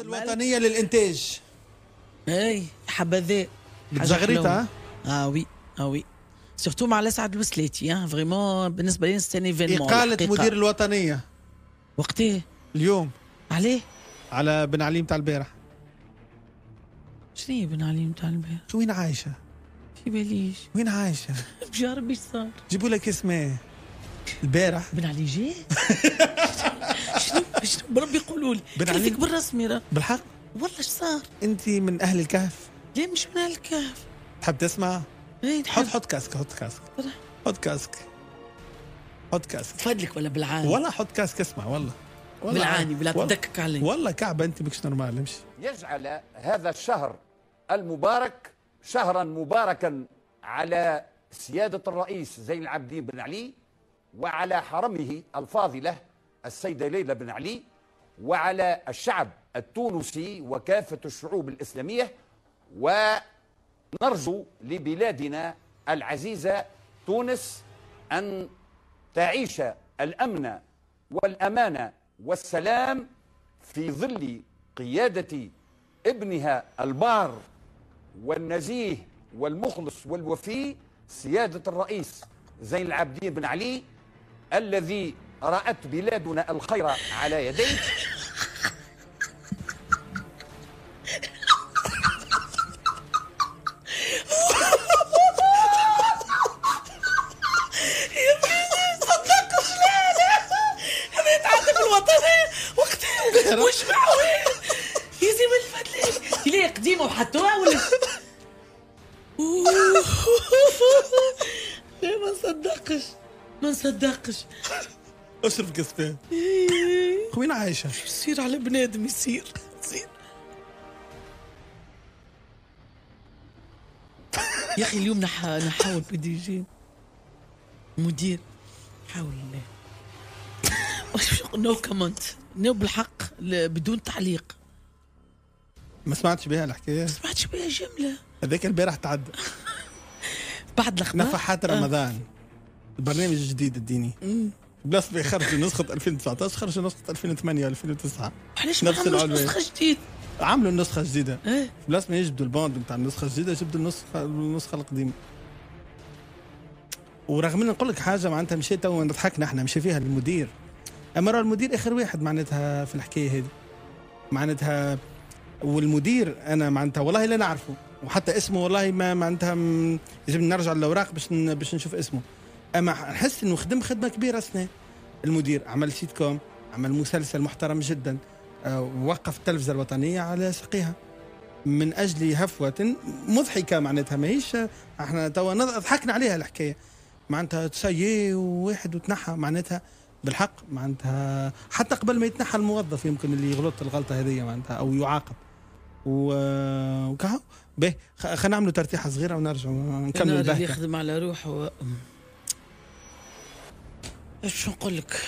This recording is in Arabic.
الوطنية للإنتاج. اي حبذا بتزغريتها آه oui آه oui. surtout مع الاسعد البسليتي آه vraiment بالنسبة لي c'était événement. إقالة مدير الوطنية. وقتها اليوم. عليه؟ على بن علي متاع البارح. شنو بن علي متاع البارح؟ شو وين عايشة؟ في باليش. وين عايشة؟ بجارب إيش صار. جيبوا لك اسمه. البارح. بن علي جاي شنو شنو بربي يقولوا لي؟ بن علي؟ كيفك بالرسمي راه؟ بالحق. والله إيش صار؟ انت من أهل الكهف. ليه مش من الكهف؟ تحب تسمع؟ اي حط حط كاسك حط كاسك. حط كاسك. حط كاسك. فضلك ولا بالعاني؟ والله حط كاسك اسمع والله. والله بالعاني بلا تدكك علي. والله كعبة أنت مش normal امشي. يجعل هذا الشهر المبارك شهرا مباركا على سيادة الرئيس زين العابدين بن علي. وعلى حرمه الفاضلة السيدة ليلى بن علي وعلى الشعب التونسي وكافة الشعوب الإسلامية ونرجو لبلادنا العزيزة تونس أن تعيش الأمن والأمان والسلام في ظل قيادة ابنها البار والنزيه والمخلص والوفي سيادة الرئيس زين العابدين بن علي. الذي رأت بلادنا الخير على من الفدلين ليه قديمة وحطوها ولا لا ما نصدقش ما نصدقش. اشرب كاسبين وين عايشة. يصير على بنادم يصير؟ يصير. يا أخي اليوم نح... نحاو ال PDG مدير. حاول الله. no comment no بالحق بدون تعليق. ما سمعتش بها الحكاية. سمعتش بها جملة. هذاك البارح تعدى بعد الاخبار نفحات رمضان. البرنامج الجديد الديني. بلاص ما يخرجوا نسخة 2019 خرجوا نسخة 2008 و2009 علاش ما عملوش العلبة. نسخة جديد؟ عملوا النسخة الجديدة إيه. بلاص ما يجبدوا ال bande نتاع النسخة الجديدة جبدوا النسخة النسخة القديمة. ورغم ان نقول لك حاجة معناتها مشيت تو نضحكنا إحنا مشي فيها المدير. أما راه المدير آخر واحد معناتها في الحكاية هذه. معناتها والمدير أنا معناتها والله لا نعرفه وحتى اسمه والله ما معناتها لازم نرجع للأوراق باش باش نشوف اسمه. أما نحس إنه خدم خدمة كبيرة سنة المدير عمل سيت كوم عمل مسلسل محترم جدا آه، وقف التلفزة الوطنية على ساقيها. من أجل هفوة مضحكة معناتها ماهيش إحنا توا ضحكنا عليها الحكاية. معناتها تسيي واحد وتنحى معناتها بالحق. معناتها حتى قبل ما يتنحى الموظف يمكن اللي يغلط الغلطة هذه معناتها أو يعاقب. و... وكهو. به خلينا نعملوا ترتيحة صغيرة ونرجع نكملوا البهجه يخدم على روحه. إيش نقول لك؟